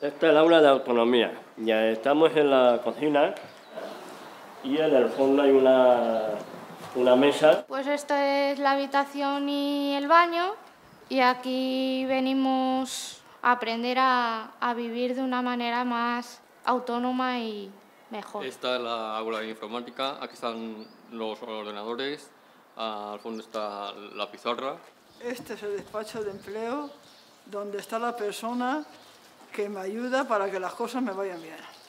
Esta es el aula de autonomía. Ya estamos en la cocina y en el fondo hay una, una mesa. Pues esto es la habitación y el baño y aquí venimos a aprender a, a vivir de una manera más autónoma y mejor. Esta es la aula de informática, aquí están los ordenadores, al fondo está la pizarra. Este es el despacho de empleo donde está la persona que me ayuda para que las cosas me vayan bien.